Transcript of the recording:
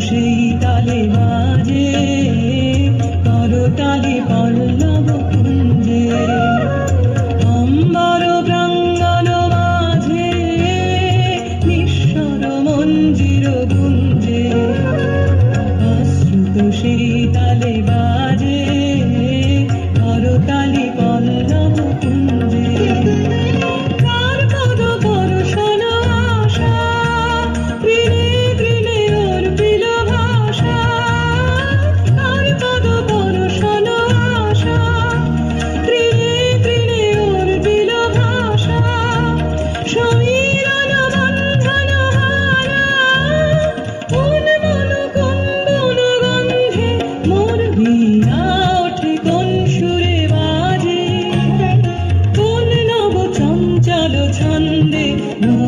সেই তালে বাজে তালে পল্লব কুঞ্জে। অম্বর প্রাঙ্গন মাঝে, নিঃস্বর মঞ্জির গুঞ্জে। আশ্রিত সেই তালে বাজে Đi?